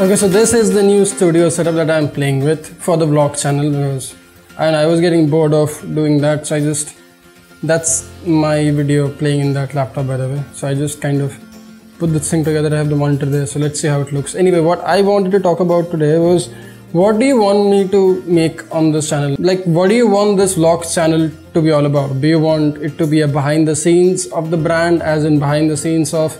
Okay, so this is the new studio setup that I'm playing with for the vlog channel because and I was getting bored of doing that so I just that's my video playing in that laptop by the way. So I just kind of put this thing together I have the monitor there so let's see how it looks. Anyway what I wanted to talk about today was what do you want me to make on this channel? Like what do you want this vlog channel to be all about? Do you want it to be a behind the scenes of the brand as in behind the scenes of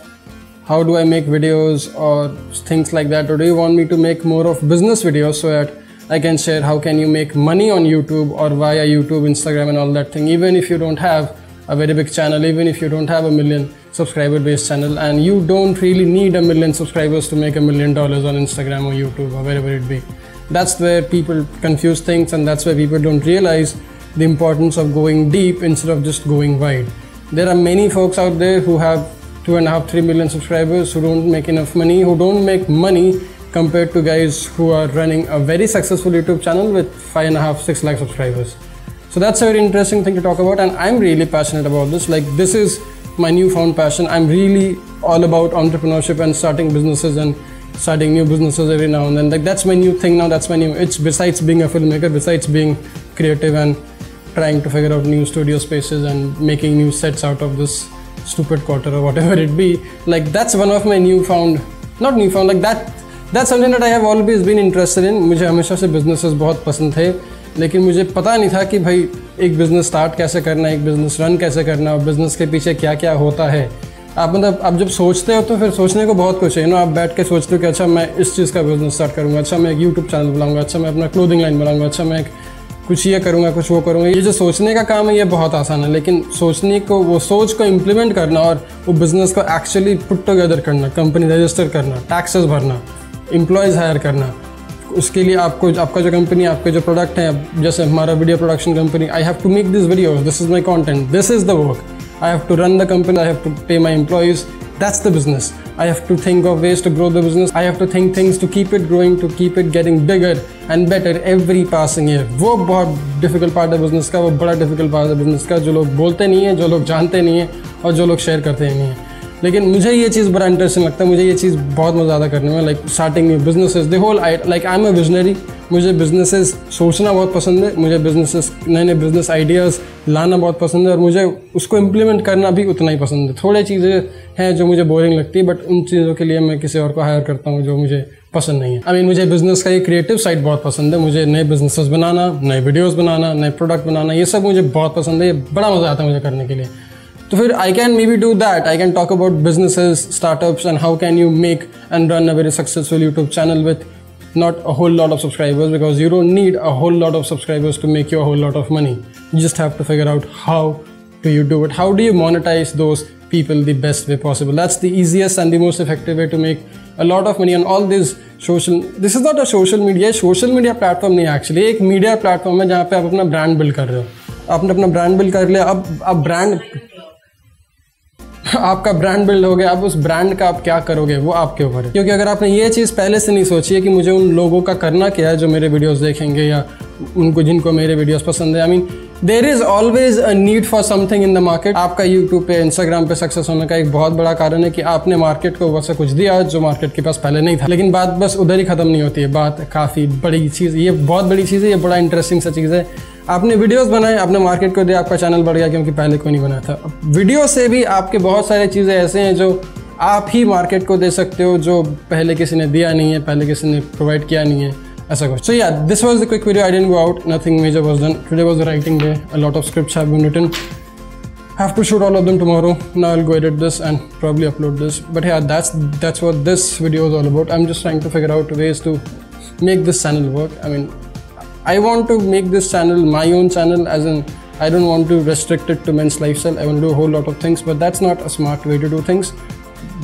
how do I make videos or things like that or do you want me to make more of business videos so that I can share how can you make money on YouTube or via YouTube, Instagram and all that thing even if you don't have a very big channel even if you don't have a million subscriber based channel and you don't really need a million subscribers to make a million dollars on Instagram or YouTube or wherever it be. That's where people confuse things and that's where people don't realize the importance of going deep instead of just going wide. There are many folks out there who have two and a half, three million subscribers who don't make enough money, who don't make money compared to guys who are running a very successful YouTube channel with five and a half, six lakh subscribers. So that's a very interesting thing to talk about, and I'm really passionate about this. Like, this is my newfound passion. I'm really all about entrepreneurship and starting businesses and starting new businesses every now and then. Like, that's my new thing now. That's my new. It's besides being a filmmaker, besides being creative and trying to figure out new studio spaces and making new sets out of this stupid quarter or whatever it be, like, that's one of my newfound, not newfound, like, that, that's something that I have always been interested in. मुझे हमेशा से businesses बहुत पसंद थे, लेकिन मुझे पता नहीं था कि भाई एक बिज़नेस स्टार्ट कैसे करना है, एक बिज़नेस रन कैसे करना और बिज़नेस के पीछे क्या क्या होता है। आप मतलब आप जब सोचते हो तो फिर सोचने को बहुत कुछ है। नो आप बैठ के सोचते हो कि अच्छा मैं इस चीज़ का बिज़नेस स्टार्ट करूँगा अच्छा मैं एक यूट्यूब चैनल बनाऊँगा अच्छा मैं अपना क्लोथिंग लाइन बनाऊँगा अच्छा मैं एक कुछ ये करूँगा, कुछ वो करूँगा। ये जो सोचने का काम है, ये बहुत आसान है, लेकिन सोचने को, वो सोच को इम्प्लीमेंट करना और वो बिज़नेस को एक्चुअली पुट टुगेदर करना कंपनी रजिस्टर करना टैक्सेस भरना एम्प्लॉयज़ हायर करना, उसके लिए आपको, आपका जो कंपनी आपके जो प्रोडक्ट है, जैसे हमारा video production company I have to make this video this is my content this is the work I have to run the company I have to pay my employees that's the business i have to think of ways to grow the business i have to think things to keep it growing to keep it getting bigger and better every passing year वो बहुत difficult part है business का वो बड़ा difficult part है business का जो लोग बोलते नहीं हैं जो लोग जानते नहीं हैं और जो लोग शेयर करते नहीं हैं लेकिन मुझे ये चीज़ बड़ा इंटरेस्टिंग लगता है, मुझे ये चीज़ बहुत मज़ा आता करने में like starting new businesses the whole I like I am a visionary मुझे बिजनेसेस सोचना बहुत पसंद है, मुझे बिजनेसेस नए नए बिज़नेस आइडियाज़ लाना बहुत पसंद है और मुझे उसको इम्प्लीमेंट करना भी उतना ही पसंद है। थोड़ी चीज़ें हैं जो मुझे बोरिंग लगती है बट उन चीज़ों के लिए मैं किसी और को हायर करता हूँ जो मुझे पसंद नहीं है। आई I मीन मुझे बिज़नेस का ये क्रिएटिव साइड बहुत पसंद है, मुझे नए बिजनेसेस बनाना, नए वीडियोस बनाना, नए प्रोडक्ट बनाना, ये सब मुझे बहुत पसंद है, ये बड़ा मज़ा आता है मुझे करने के लिए। तो फिर I can may be do that I can talk about businesses startups and how can you make and run a very successful YouTube channel with not a whole lot of subscribers because you don't need a whole lot of subscribers to make you a whole lot of money. You just have to figure out how do you do it? How do you monetize those people the best way possible? That's the easiest and the most effective way to make a lot of money on all these social this is not a social media social media platform नहीं actually एक media platform है जहाँ पे आप अपना brand build कर रहे हो आपने अपना brand build कर लिया अब अब brand आपका ब्रांड बिल्ड हो गया, अब उस ब्रांड का आप क्या करोगे, वो आपके ऊपर है। क्योंकि अगर आपने ये चीज़ पहले से नहीं सोची है कि मुझे उन लोगों का करना क्या है जो मेरे वीडियोज़ देखेंगे या उनको, जिनको मेरे वीडियोस पसंद है। I mean there is always a need for something in the market आपका यूट्यूब पे इंस्टाग्राम पे सक्सेस होने का एक बहुत बड़ा कारण है कि आपने मार्केट को वैसा कुछ दिया जो मार्केट के पास पहले नहीं था। लेकिन बात बस उधर ही खत्म नहीं होती है। बात काफ़ी बड़ी चीज़, ये बहुत बड़ी चीज़ है, ये बड़ा इंटरेस्टिंग सा चीज़ है। आपने वीडियोस बनाए, आपने मार्केट को दिया, आपका चैनल बढ़ गया क्योंकि पहले कोई नहीं बनाया था। वीडियो से भी आपके बहुत सारे चीज़ें ऐसे हैं जो आप ही मार्केट को दे सकते हो, जो पहले किसी ने दिया नहीं है, पहले किसी ने प्रोवाइड किया नहीं है। as a. So yeah, this was the quick video. I didn't go out. Nothing major was done. Today was the writing day. A lot of scripts have been written. Have to shoot all of them tomorrow. Now I'll go edit this and probably upload this. But yeah, that's that's what this video is all about. I'm just trying to figure out ways to make this channel work. I mean, I want to make this channel my own channel as in I don't want to restrict it to men's lifestyle. I want to do a whole lot of things, but that's not a smart way to do things.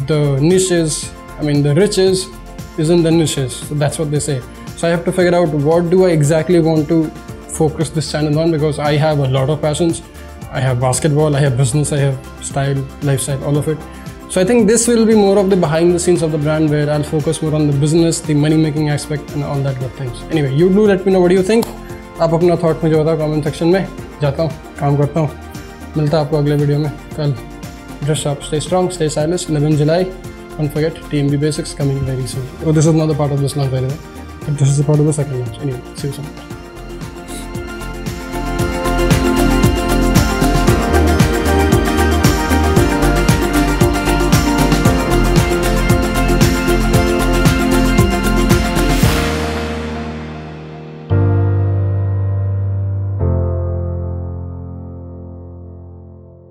The niches, I mean, the riches is, isn't the niches. So that's what they say. So I have to figure out what do I exactly want to focus this channel on because I have a lot of passions. I have basketball, I have business, I have style, lifestyle, all of it. So I think this will be more of the behind the scenes of the brand where I'll focus more on the business, the money making aspect and all that good things. Anyway, you do let me know what do you think. आप अपना thought मुझे बताओ comment section में जाता हूँ काम करता हूँ मिलता है आपको अगले वीडियो में कल dress up stay strong stay silence 11 July don't forget TMB basics coming very soon oh this is not the part of this launch this is the part of the second launch anyway see you soon